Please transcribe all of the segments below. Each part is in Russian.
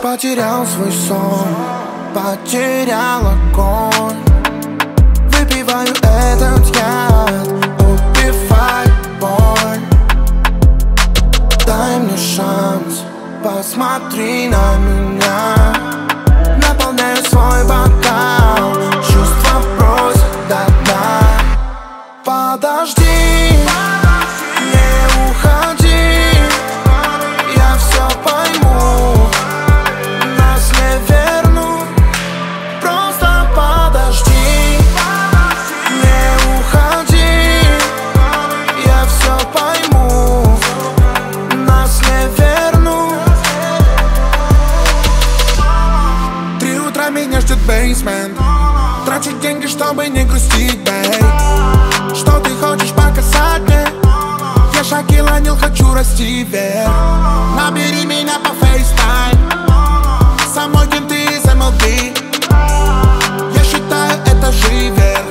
потерял свой сон Потерял огонь. Выпиваю этот яд Убивай боль. Дай мне шанс Посмотри на меня. Наполняю свой бокал бейсмент Трачу деньги, чтобы не грустить, бей Что ты хочешь показать мне? Я Шакил Анил, хочу расти вверх Набери меня по FaceTime. Со мной кенты из MLB Я считаю, это живер.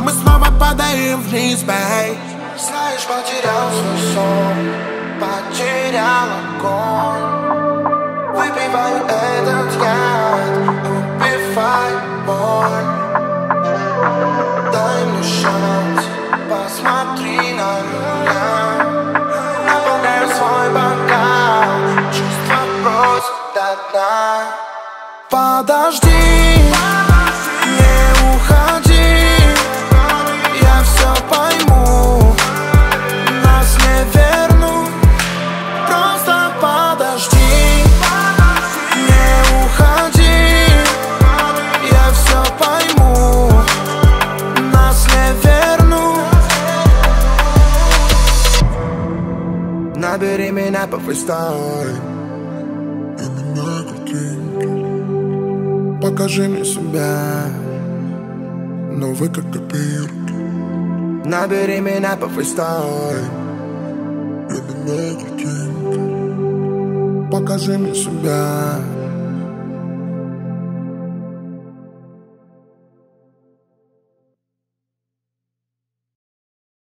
Мы снова падаем вниз, бей Знаешь, потерял Посмотри на меня. Наполняю свой бокал. Чувства просят до дна. Подожди Набери меня по фристайлу Я меняю картинки Покажи мне себя. Новый как копирки Набери меня по фристайлу Я меняю картинки Покажи мне себя